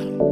음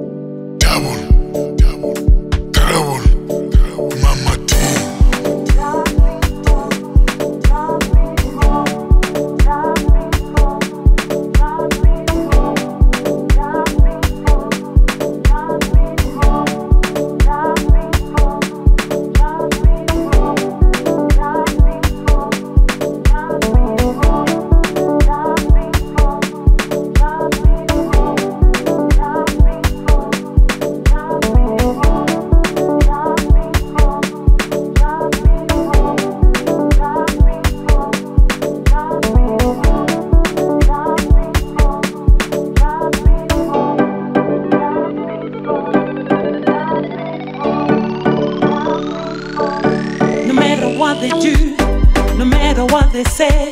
they say,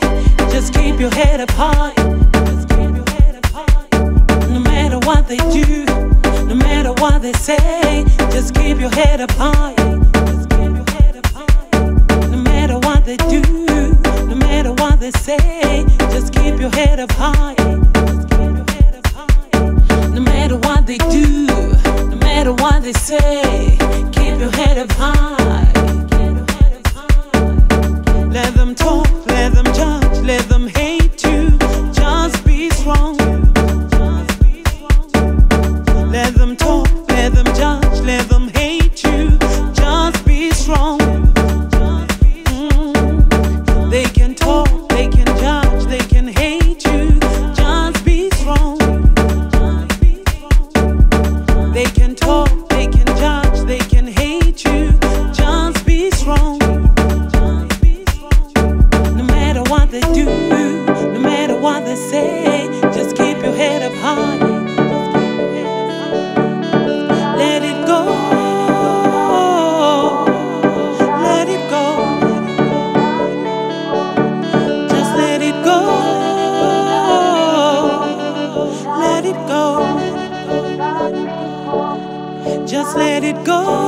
just keep your head up high. Just keep your head up high. No matter what they do, no matter what they say, just keep your head up high. Just keep your head up high. No matter what they do, no matter what they say, just keep your head up high. just let it go.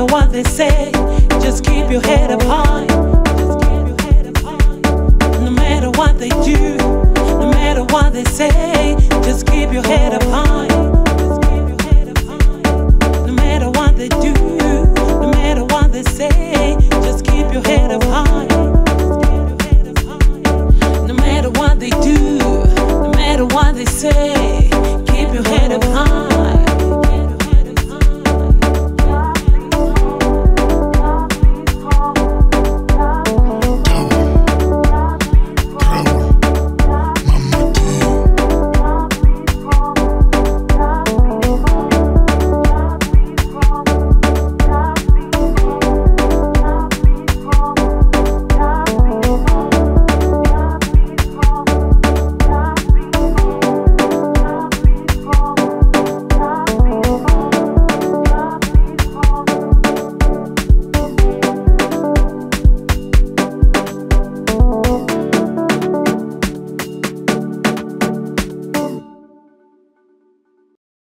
matter what they say, just keep your head up high. No matter what they do, no matter what they say, just keep your head